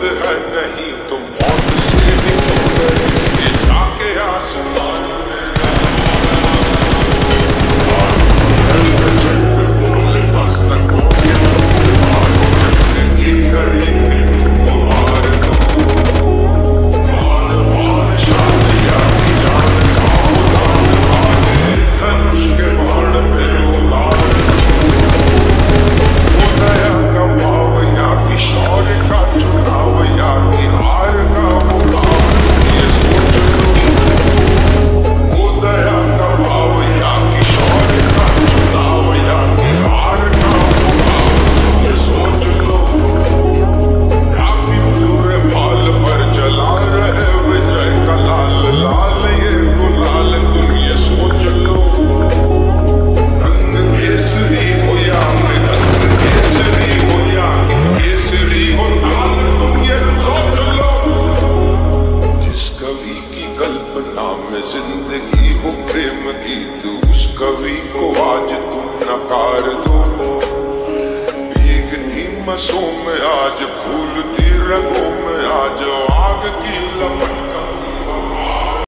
the high. कल्पना में ज़िंदगी हो, प्रेम की तू उस कवि को आज तुम नकार दो। भीगनी मसों में आज फूलती रंगों में आज आग की लपट